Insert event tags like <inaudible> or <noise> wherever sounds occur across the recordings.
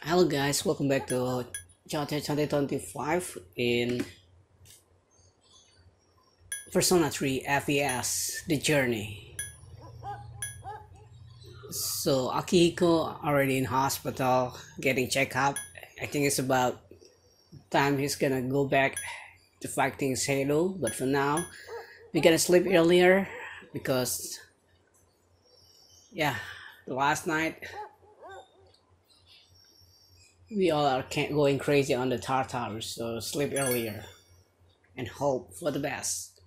Hello guys, welcome back to Chapter 2025 in Persona 3 FES The Journey. So Akihiko already in hospital getting checked up. I think it's about time he's gonna go back to fighting Halo, but for now we're gonna sleep earlier because yeah, the last night we all are going crazy on the Tartarus, so sleep earlier and hope for the best.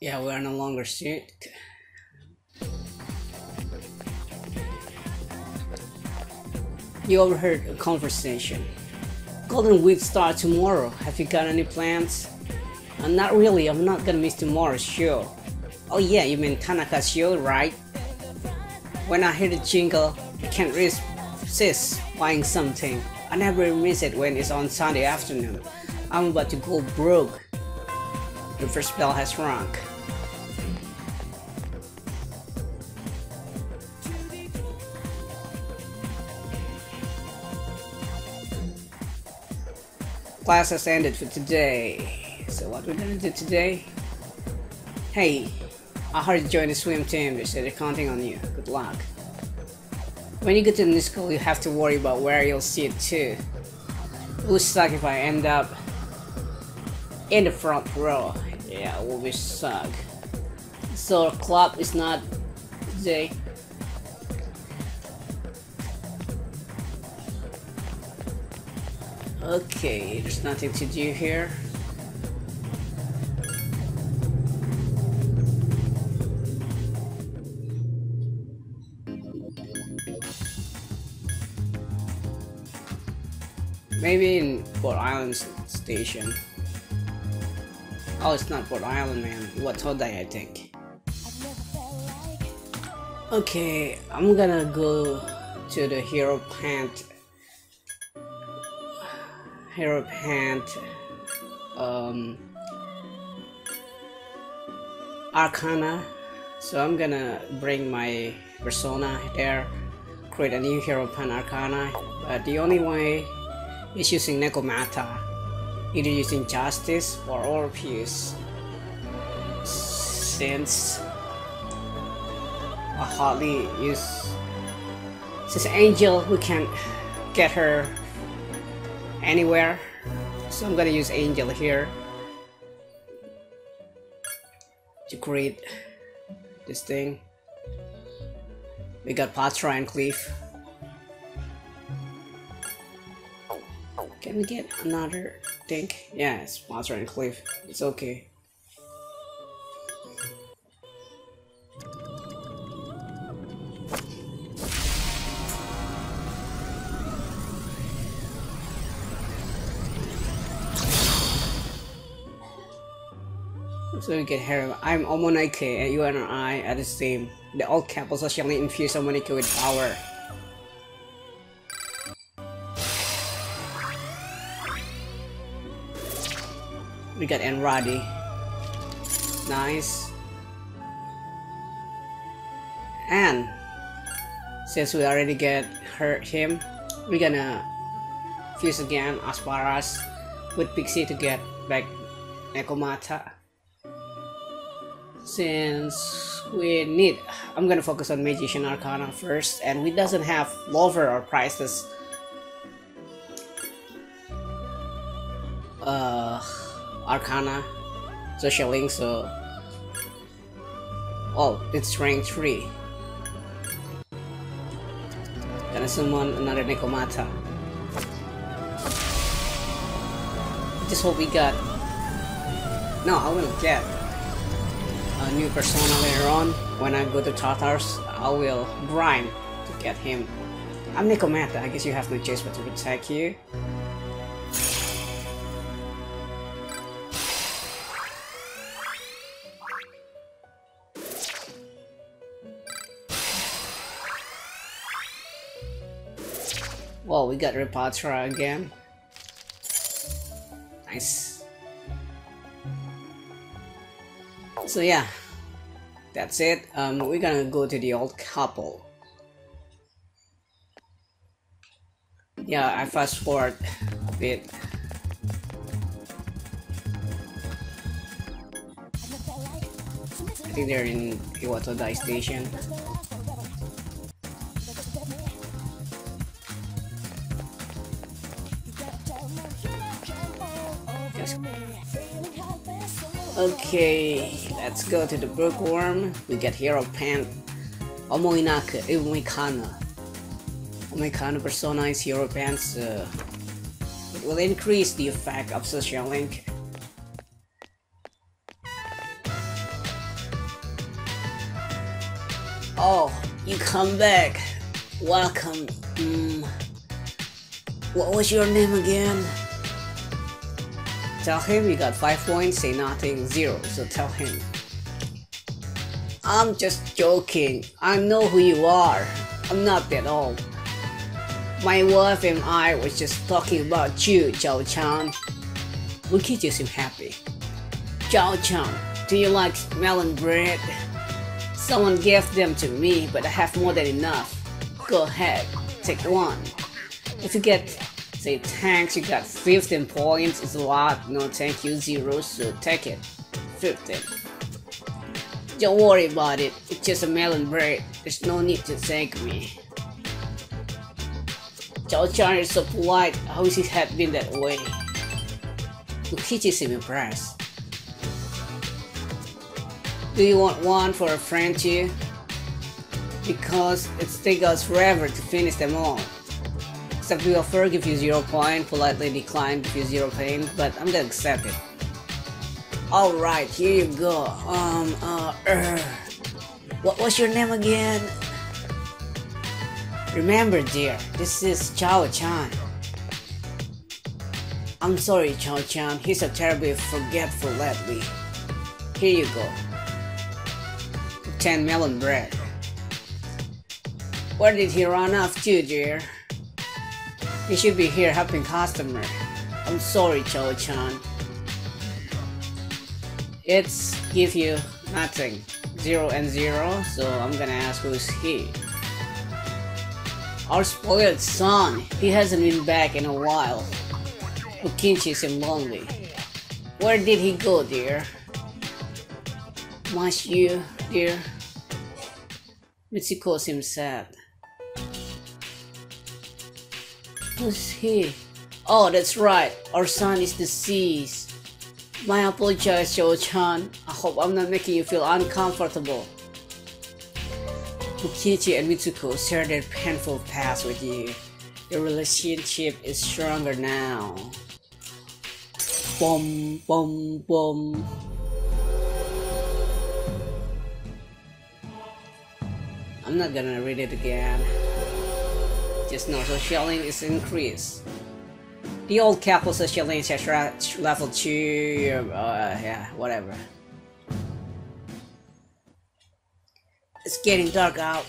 Yeah, we are no longer sick. You overheard a conversation. Golden Week start tomorrow. Have you got any plans? Uh, not really, I'm not gonna miss tomorrow's show. Oh yeah, you mean Tanaka's show, right? When I hear the jingle, I can't resist buying something. I never miss it when it's on Sunday afternoon. I'm about to go broke. The first bell has rung. Class has ended for today. So what we're gonna do today? Hey, I heard you joined the swim team. They said they're counting on you. Good luck. When you get to the new school, you have to worry about where you'll sit too. It would suck if I end up in the front row. Yeah, it would be suck. So club is not today. Okay, there's nothing to do here. Maybe in Port Island station. Oh, it's not Port Island, man. Iwatodai, I think. Okay, I'm gonna go to the Hero Pant. Hierophant. Um. Arcana. So I'm gonna bring my persona there, create a new Hierophant Arcana. But the only way is using Nekomata, either using Justice or Orpheus. Since I hardly use since Angel, we can't get her anywhere, so I'm gonna use Angel here to create this thing. We got Patra and Cleave. Can we get another thing? Yeah, it's Patra and Cleave. It's okay. So we get here. I'm Omoikane and you and I are the same. The old couple socially infused Omoikane with power. We got Enradi. Nice. And since we already get hurt him, we're gonna fuse again Apsaras with Pixie to get back Nekomata. Since we need, I'm gonna focus on Magician Arcana first, and we doesn't have Lover or Priestess uh, Arcana social link, so oh, it's rank three. Gonna summon another Nekomata. Just hope we got. No, I will get a new persona later on. When I go to Tartarus, I will grind to get him. I'm Nekomata. I guess you have no choice but to protect you. Well, we got Repatra again. Nice. So yeah, that's it. Um, we're gonna go to the old couple. Yeah, I fast forward a bit. I think they're in Iwatodai Station. Okay, let's go to the bookworm. We get Hierophant. Omoinaka, Umikana. Omoikane persona is Hierophants. Uh, it will increase the effect of social link. Oh, you come back. Welcome. Mm. What was your name again? Tell him you got 5 points, say nothing, 0, so tell him. I'm just joking. I know who you are. I'm not that old. My wife and I was just talking about you, Zhao Chan. Luigi seem happy. Zhao Chan, do you like melon bread? Someone gave them to me, but I have more than enough. Go ahead, take one. If you get say thanks, you got 15 points, it's a lot. No thank you, zero, so take it. 15. Don't worry about it, it's just a melon bread. There's no need to thank me. Zhao Chan is so polite, how is his head been that way? Luigi seems impressed. Do you want one for a friend too? Because it takes us forever to finish them all. Except we offer give you 0 point, politely decline give you 0 pain, but I'm gonna accept it. Alright, here you go. Um, uh, er. What was your name again? Remember dear, this is Chao Chan. I'm sorry Chao Chan, he's a terribly forgetful lately. Here you go. 10 melon bread. Where did he run off to, dear? He should be here helping customer. I'm sorry, Zhao Chan. It's give you nothing. Zero and zero, so I'm gonna ask who's he. Our spoiled son. He hasn't been back in a while. Bunkichi seems lonely. Where did he go, dear? Must you, dear? Mitsuko seems sad. Who's he? Oh, that's right. Our son is deceased. My apologize, Joe-chan. I hope I'm not making you feel uncomfortable. Bunkichi and Mitsuko share their painful past with you. Your relationship is stronger now. Boom, boom, boom. I'm not gonna read it again. Just know social link is increased. The old couple social link has level 2, uh, yeah, whatever. It's getting dark out.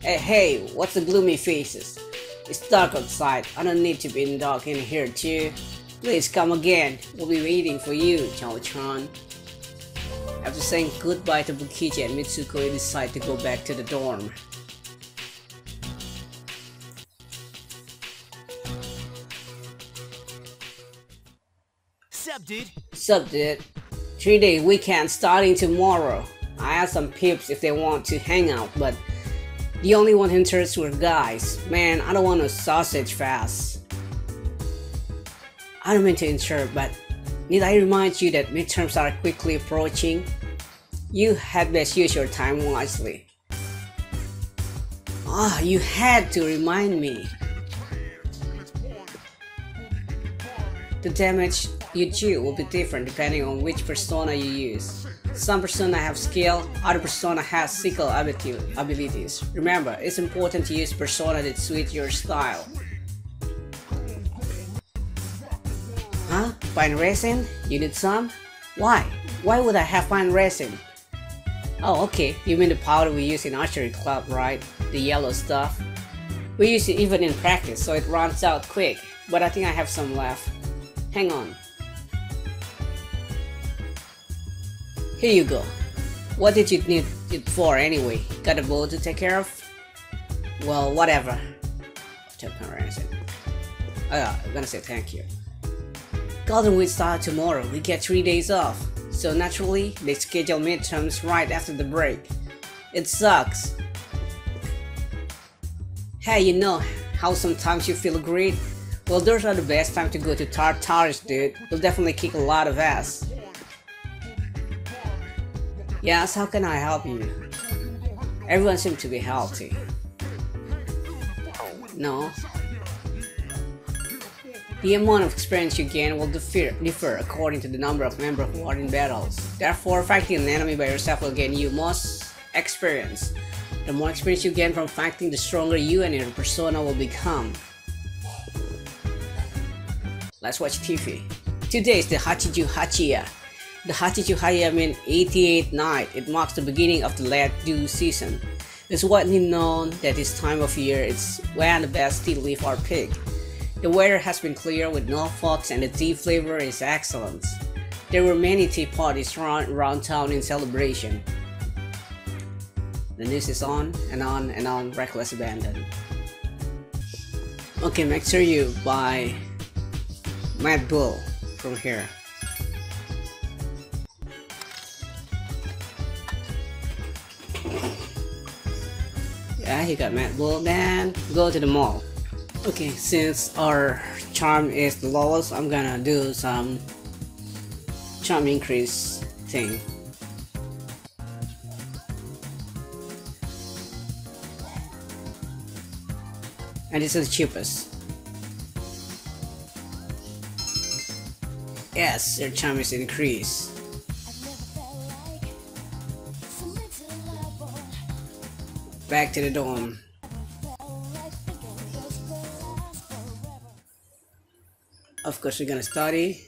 Hey, hey, what's the gloomy faces? It's dark outside. I don't need to be in dark in here too. Please come again. We'll be waiting for you, Chao-chan. After saying goodbye to Bunkichi and Mitsuko, you decide to go back to the dorm. Sup, dude? Sup, dude? Three day weekend starting tomorrow. I asked some peeps if they want to hang out, but the only one interested were guys. Man, I don't want a sausage fast. I don't mean to interrupt, but need I remind you that midterms are quickly approaching? You had best use your time wisely. Ah, you had to remind me. The damage you do will be different depending on which persona you use. Some persona have skill, other persona has sickle abilities. Remember, it's important to use persona that suit your style. Huh? Pine resin? You need some? Why? Why would I have pine resin? Oh, okay. You mean the powder we use in archery club, right? The yellow stuff. We use it even in practice, so it runs out quick. But I think I have some left. Hang on. Here you go. What did you need it for anyway? Got a bowl to take care of? Well, whatever. Oh yeah, I'm gonna say thank you. Golden Week start tomorrow. We get three days off. So naturally, they schedule midterms right after the break. It sucks. Hey, you know how sometimes you feel great? Well, those are the best time to go to Tartarus, dude. You'll definitely kick a lot of ass. Yes, how can I help you? Everyone seems to be healthy. No. The amount of experience you gain will differ, differ according to the number of members who are in battles. Therefore, fighting an enemy by yourself will gain you most experience. The more experience you gain from fighting, the stronger you and your persona will become. Let's watch TV. Today is the Hachiju Hachiya. The Hachiju Hachiya 88th night. It marks the beginning of the late dew season. It's widely known that this time of year is when the best tea leaves are picked. The weather has been clear with no fogs and the tea flavor is excellent. There were many tea parties around, around town in celebration. The news is on and on and on, reckless abandon. Okay, make sure you buy Mad Bull from here. Yeah, he got Mad Bull. Then go to the mall. Okay, since our charm is the lowest, I'm gonna do some charm increase thing. And this is the cheapest. Yes, your charm is increased. Back to the dorm. Of course, we're gonna study.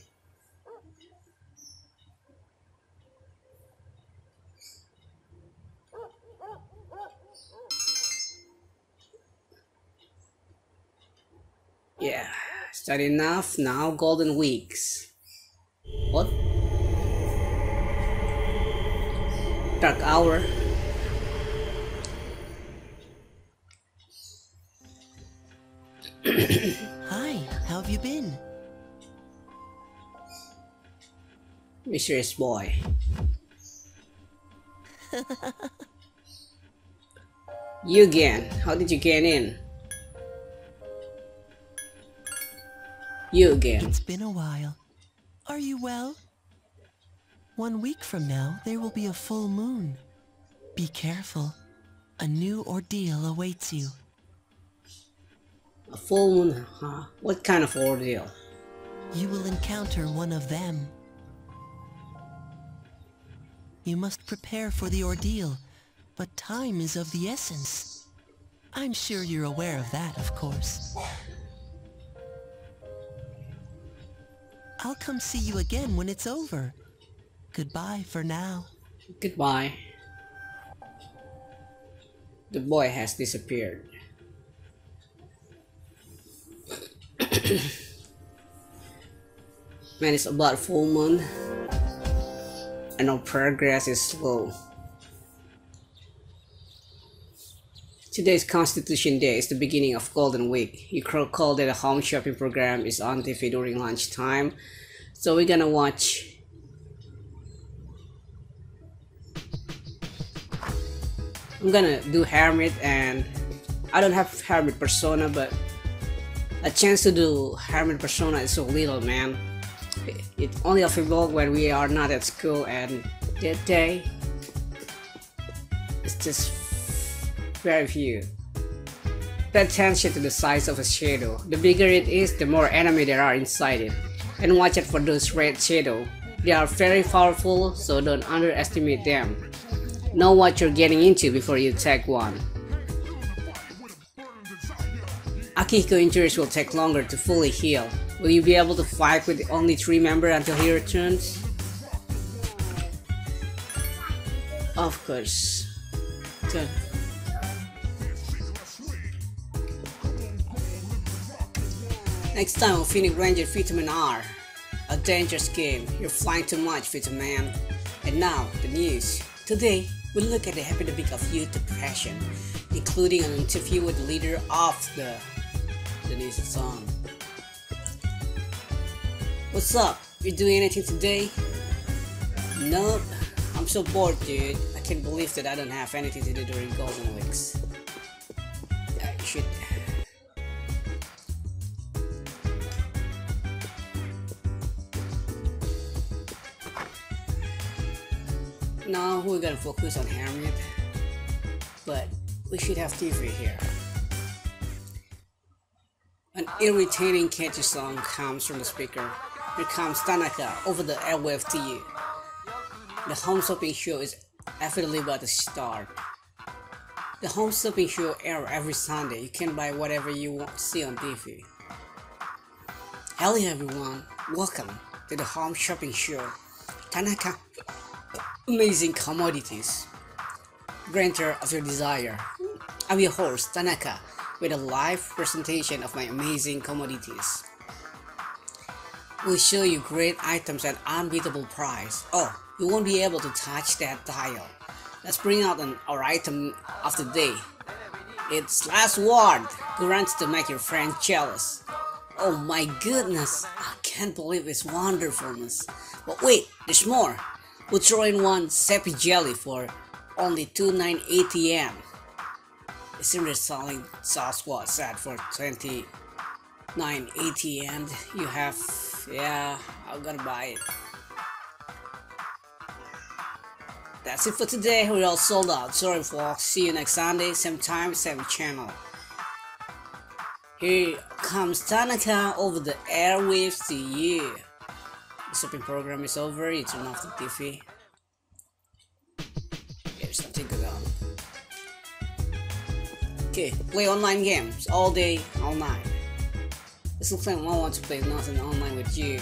Yeah, study enough. Now, golden weeks. What? Dark hour. You been? Mysterious boy. <laughs> you again. How did you get in? You again. It's been a while. Are you well? One week from now, there will be a full moon. Be careful. A new ordeal awaits you. A full moon, huh? What kind of ordeal? You will encounter one of them. You must prepare for the ordeal, but time is of the essence. I'm sure you're aware of that, of course. I'll come see you again when it's over. Goodbye for now. Goodbye. The boy has disappeared. <coughs> Man, it's about full moon. And our progress is slow. Today's Constitution Day is the beginning of Golden Week. You recall that a home shopping program is on TV during lunchtime. So we're gonna watch I'm gonna do Hermit and I don't have Hermit persona but a chance to do Hermit persona is so little man. It, it only available when we are not at school and that day it's just very few. Pay attention to the size of a shadow. The bigger it is, the more enemy there are inside it. And watch out for those red shadow. They are very powerful, so don't underestimate them. Know what you're getting into before you attack one. Akihiko injuries will take longer to fully heal. Will you be able to fight with only 3 members until he returns? Of course. Good. Next time on Phoenix Ranger Featherman R. a dangerous game. You're flying too much, Featherman. And now, the news. Today, we look at the epidemic of youth depression, including an interview with the leader of the Song. What's up? You doing anything today? Nope. I'm so bored, dude. I can't believe that I don't have anything to do during Golden Weeks. I should Now we're gonna focus on Hermit, but we should have TV here. Irritating catchy song comes from the speaker. Here comes Tanaka over the airwave to you. The home shopping show is definitely about to start. The home shopping show air every Sunday. You can buy whatever you want see on TV. Hello everyone, welcome to the home shopping show. Tanaka amazing commodities. Granter of your desire. I'm your host, Tanaka, with a live presentation of my amazing commodities. We'll show you great items at unbeatable price. Oh, you won't be able to touch that tile. Let's bring out an, our item of the day. It's last word, guaranteed to make your friend jealous. Oh my goodness, I can't believe its wonderfulness. But wait, there's more. We'll throw in one Seppi jelly for only 298 yen. It selling what set for 2980 and you have yeah I'm gonna buy it. That's it for today. We're all sold out. Sorry folks. See you next Sunday, same time, same channel. Here comes Tanaka over the airwaves to you. The shopping program is over, you turn off the TV. Okay, play online games all day, all night. This looks like I want to play nothing online with you.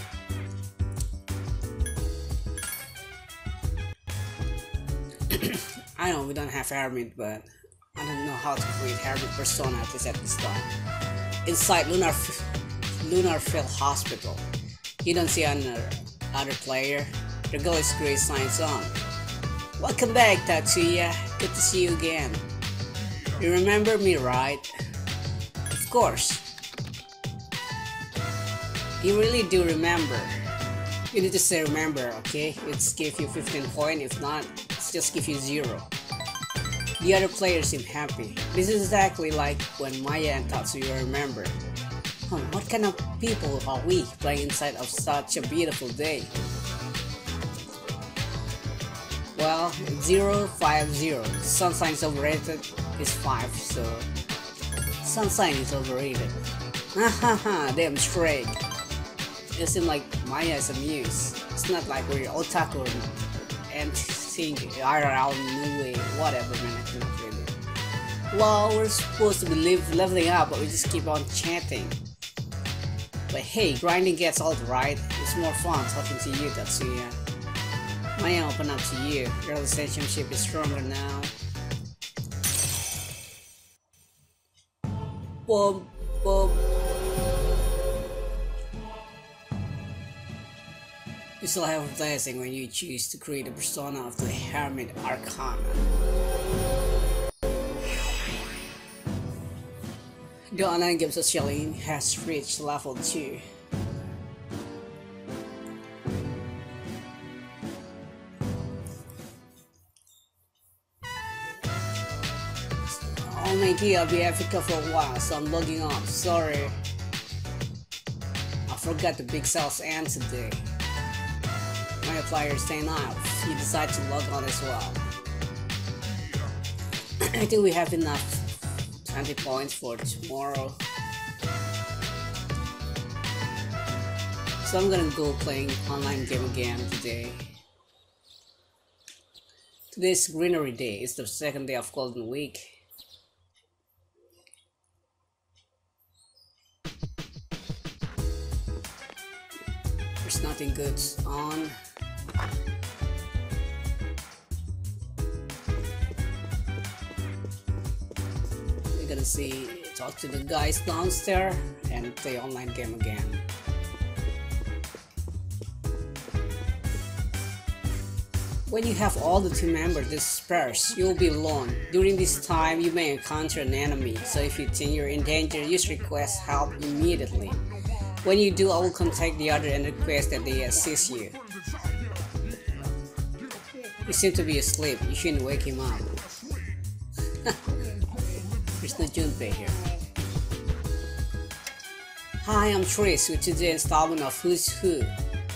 <coughs> I know we don't have Hermit, but I don't know how to create Hermit Persona at least at this time. Inside Lunar Lunarfell Hospital. You don't see another other player. The goal is great signs on. Welcome back, Tatsuya. Good to see you again. You remember me, right? Of course. You really do remember. You need to say remember, okay? It's give you 15 point, if not, it's just give you 0. The other players seem happy. This is exactly like when Maya and Tatsuya remember. Huh, what kind of people are we playing inside of such a beautiful day? Well, 0, 5, 0. Sunshine is overrated is 5, so Sunshine is overrated. Hahaha, <laughs> damn straight. It seems like Maya is amused. It's not like we're otaku and seeing IRL new way, whatever man, I cannot really. Well, we're supposed to be leveling up, but we just keep on chanting. But hey, grinding gets old, right? It's more fun talking to you, Tatsuya. Maya open up to you. Your relationship is stronger now. Boom, boom. You still have a blessing when you choose to create a persona of the Hermit Arcana. The online game social link has reached level 2. God, I'll be Africa for a while, so I'm logging off. Sorry. I forgot the big sales end today. My player staying off. He decided to log on as well. <clears throat> I think we have enough 20 points for tomorrow. So I'm gonna go playing online game again today. Today's Greenery Day. It's the second day of Golden Week. nothing good on. We're gonna see, talk to the guys downstairs and play online game again. When you have all the team members dispersed, you'll be alone. During this time, you may encounter an enemy, so if you think you're in danger, just request help immediately. When you do, I will contact the other and request that they assist you. He seems to be asleep. You shouldn't wake him up. <laughs> There's no Junpei here. Hi, I'm Tris with today's installment of Who's Who.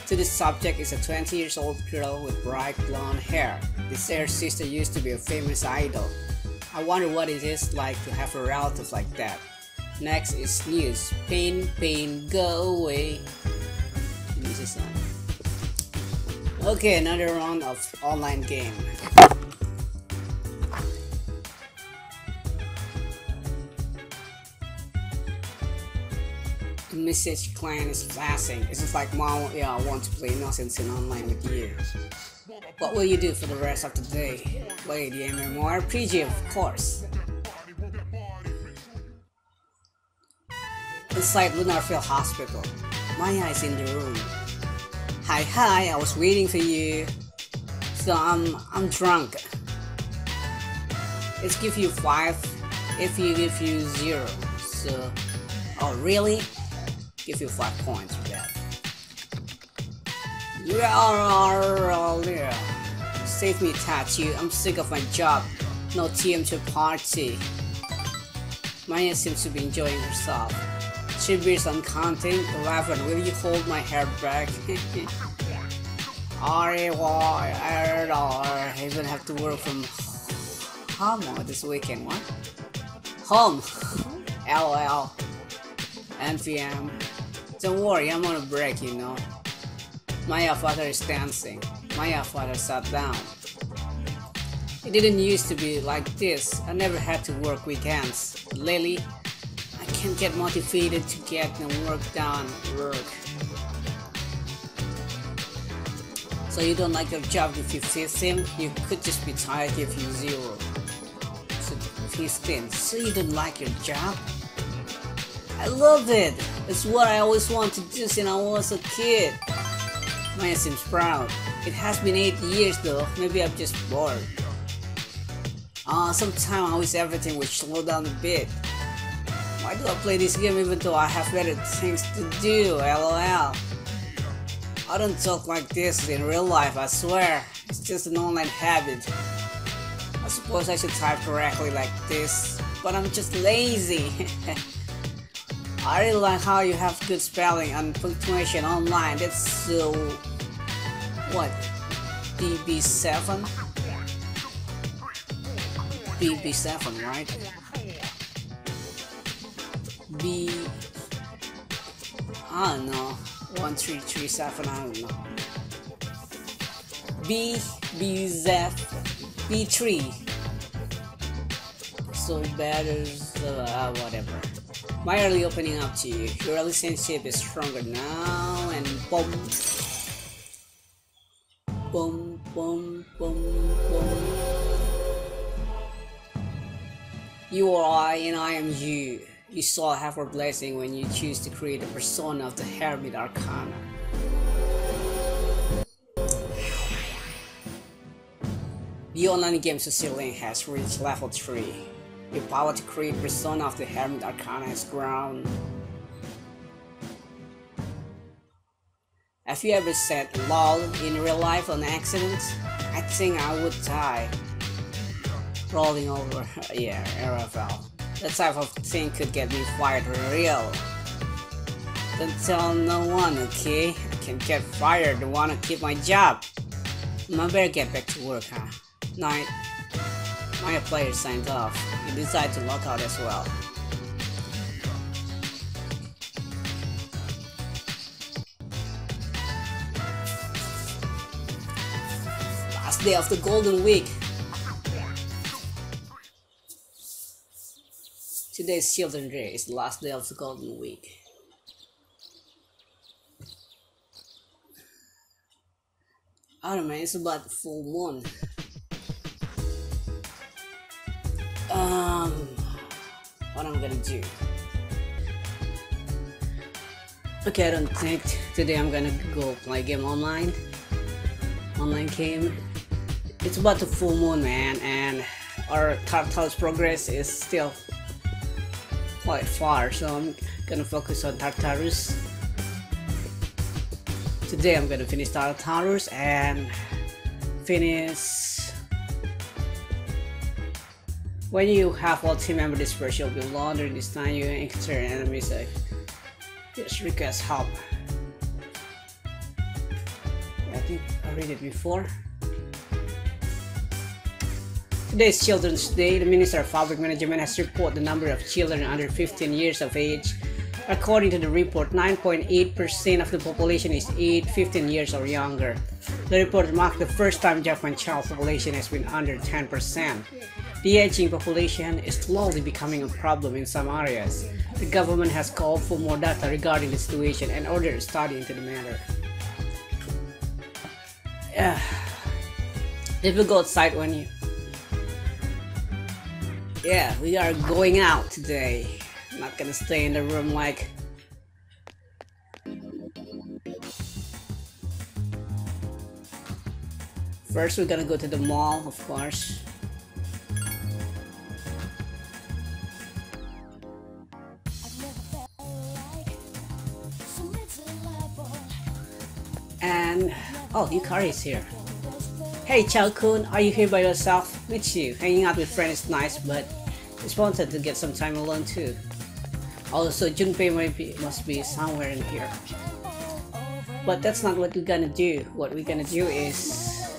Today's subject is a 20 years old girl with bright blonde hair. This hair sister used to be a famous idol. I wonder what it is like to have a relative like that. Next is news. Pain, pain, go away. Okay, another round of online game. The message client is flashing. It's just like, Mom, yeah, I want to play nonsense in online with you. What will you do for the rest of the day? Play the MMORPG, of course. Inside Lunarfield Hospital, Maya is in the room. Hi, hi, I was waiting for you. So I'm I'm drunk. Let's give you five if you give you zero. So, oh really? Give you five points for that. You are all there. Save me, tattoo. I'm sick of my job. No TM to party. Maya seems to be enjoying herself. She be some counting. Eleven. Will you hold my hair back? <laughs> I even have to work from home this weekend. What? Home. <laughs> NPM. Don't worry, I'm on a break, you know. Maya father is dancing. Maya father sat down. It didn't used to be like this. I never had to work weekends. But can't get motivated to get the work done. Work. So you don't like your job if you fix him? You could just be tired if you zero. So 15. So you don't like your job? I love it! It's what I always wanted to do since I was a kid. Maya seems proud. It has been 8 years though, maybe I'm just bored. Ah, uh, sometimes I wish everything would slow down a bit. I play this game even though I have better things to do, lol. I don't talk like this in real life, I swear. It's just an online habit. I suppose I should type correctly like this, but I'm just lazy. <laughs> I really like how you have good spelling and punctuation online. That's so... What? BB7? BB7, right? B... I don't know. 1337, I don't know. B, BZ, B3. So better, uh, whatever. My early opening up to you. Your relationship is stronger now and boom. Boom, boom, boom, boom. You are I and I am you. You saw half our blessing when you choose to create a persona of the Hermit Arcana. The online game Social Link has reached level 3. Your power to create persona of the Hermit Arcana has grown. Have you ever said lol in real life on accident? I think I would die. Rolling over, <laughs> yeah, RFL. That type of thing could get me fired real. Don't tell no one, okay? I can get fired and wanna keep my job. I better get back to work, huh? Night. My player signed off. You decide to log out as well. Last day of the Golden Week. Today's Children's Day is the last day of the Golden Week. I don't know, it's about the full moon. Um, what I'm gonna do? Okay, I don't think today I'm gonna go play game online. Online game. It's about the full moon, man, and our Tartarus progress is still quite far, so I'm gonna focus on Tartarus. Today I'm gonna finish Tartarus and finish when you have all team member dispersed, you'll be laundering this time you encounter enemies like just request help. I think I read it before. Today is Children's Day. The Minister of Public Management has reported the number of children under 15 years of age. According to the report, 9.8% of the population is aged 15 years or younger. The report marked the first time Japan child population has been under 10%. The aging population is slowly becoming a problem in some areas. The government has called for more data regarding the situation and ordered a study into the matter. Yeah. If you go outside when you yeah, we are going out today. I'm not gonna stay in the room like First, we're gonna go to the mall, of course. And oh, Yukari is here. Hey Chao Kun, are you here by yourself? Meet you. Hanging out with friends is nice, but it's wanted to get some time alone too. Also, Junpei might be, must be somewhere in here. But that's not what we're gonna do. What we're gonna do is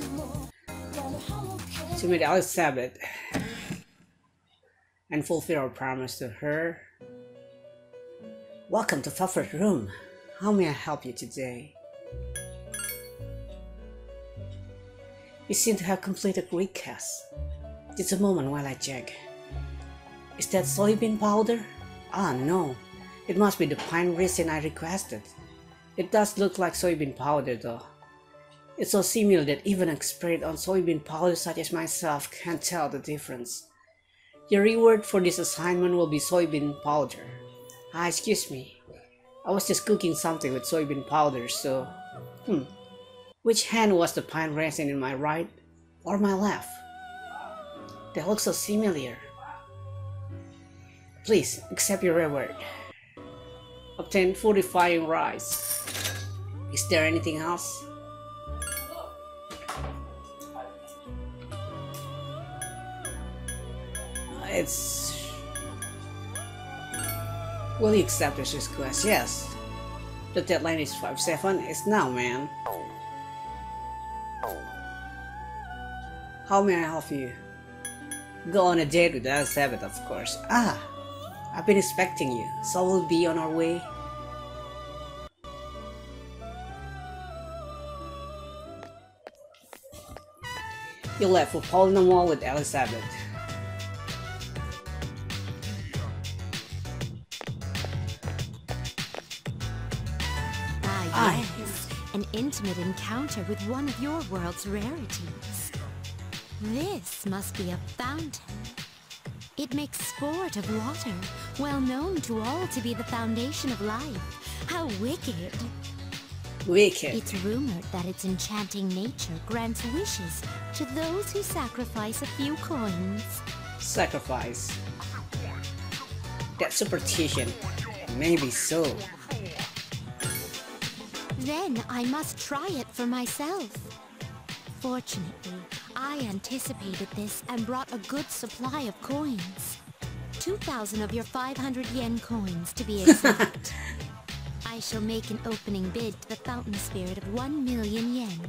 to meet Elizabeth and fulfill our promise to her. Welcome to Fuffer's room. How may I help you today? You seem to have completed recast. Just a moment while I check. Is that soybean powder? Ah, no. It must be the pine resin I requested. It does look like soybean powder though. It's so similar that even an expert on soybean powder such as myself can't tell the difference. Your reward for this assignment will be soybean powder. Ah, excuse me. I was just cooking something with soybean powder, so... Hmm. Which hand was the pine resin in my right or my left? They look so similar. Please accept your reward. Obtain fortifying rice. Is there anything else? It's... Will you accept this request? Yes. The deadline is 5-7. It's now, man. How may I help you? Go on a date with Elizabeth, of course. Ah, I've been expecting you, so we'll be on our way. You left for Paulownia Mall with Elizabeth. An intimate encounter with one of your world's rarities. This must be a fountain. It makes sport of water, well known to all to be the foundation of life. How wicked! Wicked. It's rumored that its enchanting nature grants wishes to those who sacrifice a few coins. Sacrifice. That superstition. Maybe so. Then I must try it for myself. Fortunately, I anticipated this and brought a good supply of coins. 2,000 of your 500 yen coins, to be exact. <laughs> I shall make an opening bid to the fountain spirit of 1 million yen.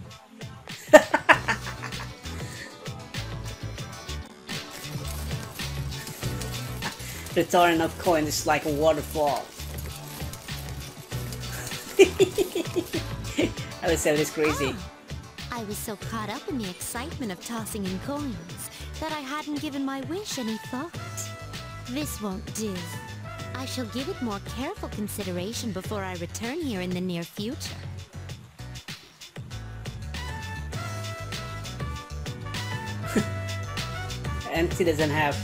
The torrent of coins is like a waterfall. <laughs> Elizabeth is crazy. Oh, I was so caught up in the excitement of tossing in coins that I hadn't given my wish any thought. This won't do. I shall give it more careful consideration before I return here in the near future. <laughs> And she doesn't have.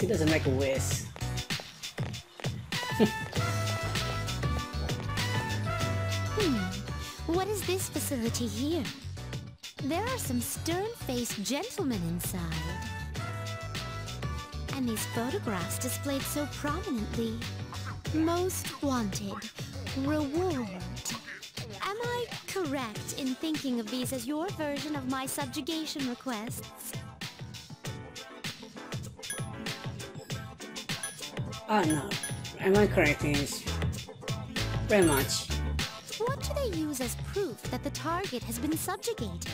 She doesn't make a wish. This facility here? There are some stern-faced gentlemen inside. And these photographs displayed so prominently. Most wanted. Reward. Am I correct in thinking of these as your version of my subjugation requests? Oh no, am I correct in this? Very much. What do they use as proof that the target has been subjugated?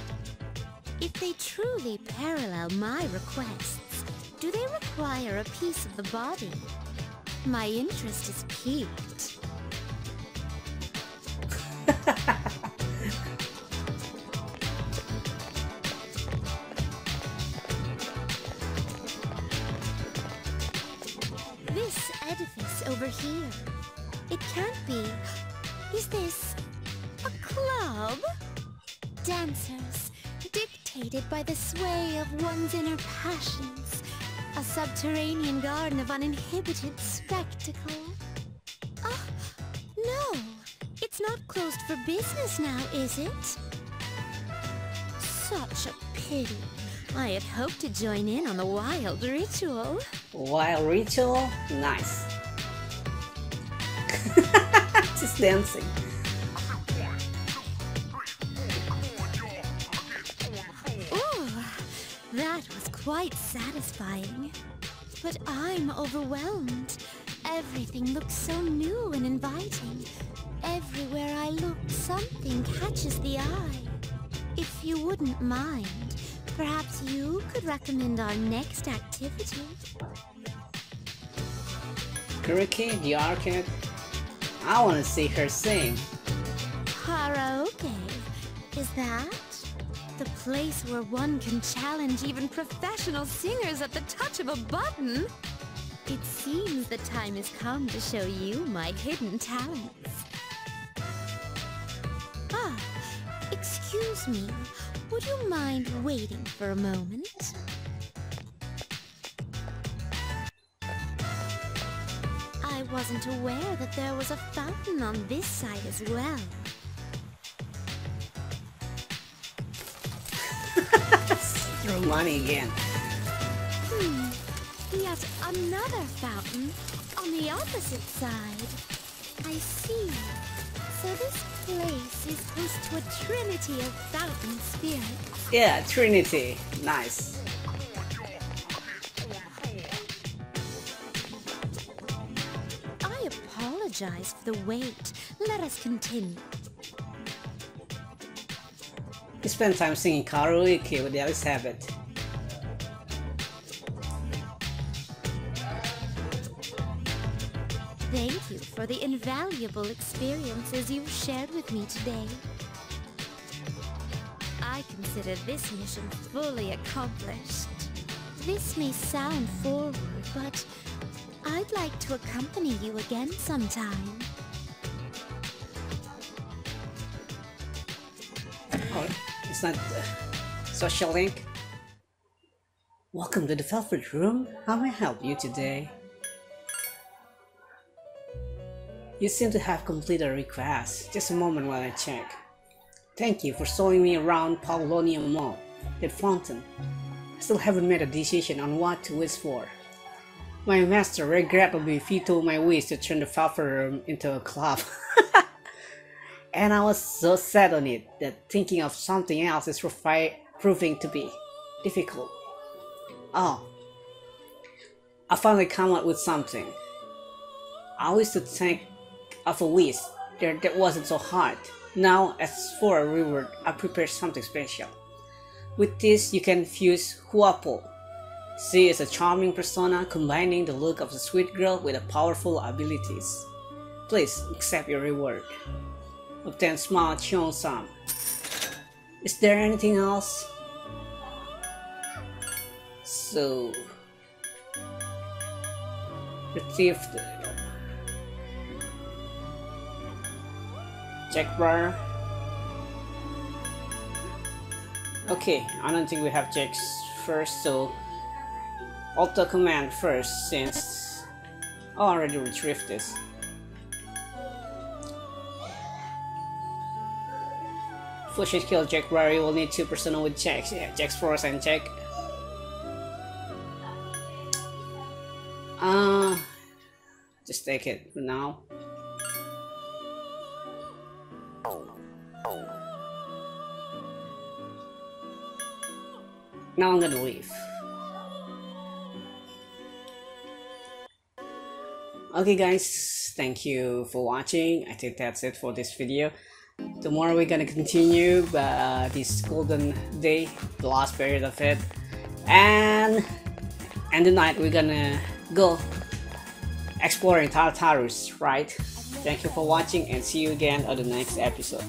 If they truly parallel my requests, do they require a piece of the body? My interest is piqued. Dictated by the sway of one's inner passions. A subterranean garden of uninhibited spectacle. Oh, no. It's not closed for business now, is it? Such a pity. I had hoped to join in on the wild ritual. Wild ritual? Nice. <laughs> Just dancing. Quite satisfying. But I'm overwhelmed. Everything looks so new and inviting. Everywhere I look, something catches the eye. If you wouldn't mind, perhaps you could recommend our next activity. Kuriki, the arcade. I want to see her sing. Karaoke. Is that? The place where one can challenge even professional singers at the touch of a button? It seems the time has come to show you my hidden talents. Ah, excuse me. Would you mind waiting for a moment? I wasn't aware that there was a fountain on this side as well. Money again. Hmm. Yet another fountain on the opposite side. I see. So this place is host to a trinity of fountain spirits. Yeah, Trinity. Nice. I apologize for the wait. Let us continue. You spend time singing karaoke with Elizabeth. Thank you for the invaluable experiences you've shared with me today. I consider this mission fully accomplished. This may sound forward, but I'd like to accompany you again sometime. It's not uh, social link. Welcome to the Velvet Room. How may I help you today? You seem to have completed a request. Just a moment while I check. Thank you for showing me around Paulownia Mall, that fountain. I still haven't made a decision on what to wish for. My master regrettably vetoed my wish to turn the Velvet Room into a club. <laughs> and I was so set on it that thinking of something else is provi- proving to be difficult. Oh, I finally come up with something. I wish to think of a wish that, that wasn't so hard. Now, as for a reward, I prepared something special. With this, you can fuse Hua Po. She is a charming persona combining the look of a sweet girl with powerful abilities. Please accept your reward. Obtain small Cheongsam. Is there anything else? So retrieve the check bar. Okay, I don't think we have checks first, so auto command first since I already retrieved this. Fusion skill Jack Rary will need two personnel with checks. Yeah, Jack's Force and check. Uh, just take it for now. Now I'm gonna leave. Okay guys, thank you for watching. I think that's it for this video. Tomorrow we're gonna continue uh, this golden day, the last period of it. And and tonight we're gonna go exploring Tartarus, right? Thank you for watching and see you again on the next episode.